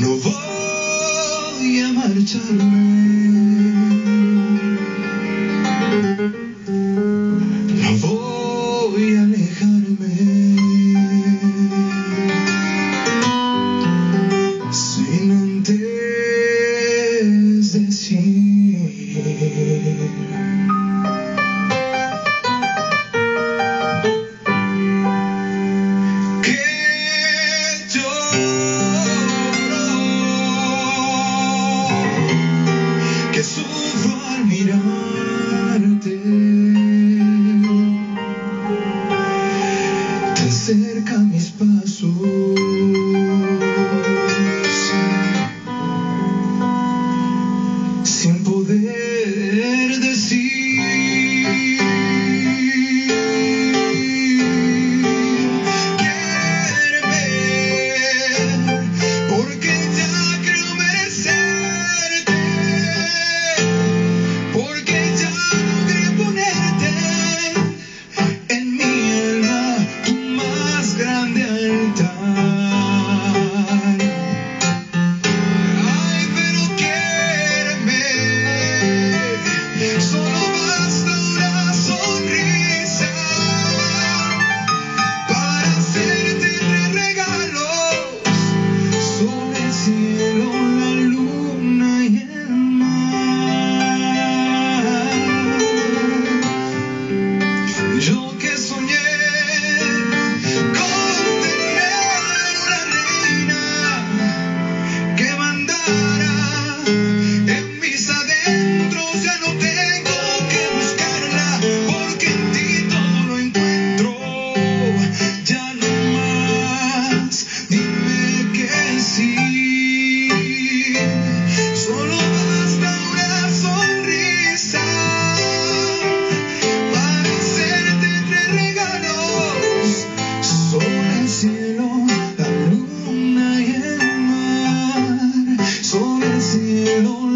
não voy a marcharme. al mirarte. te cerca mis pasos. Dime que sí, solo basta una sonrisa para hacerte regalos sobre el cielo, la luna y el mar sobre el cielo.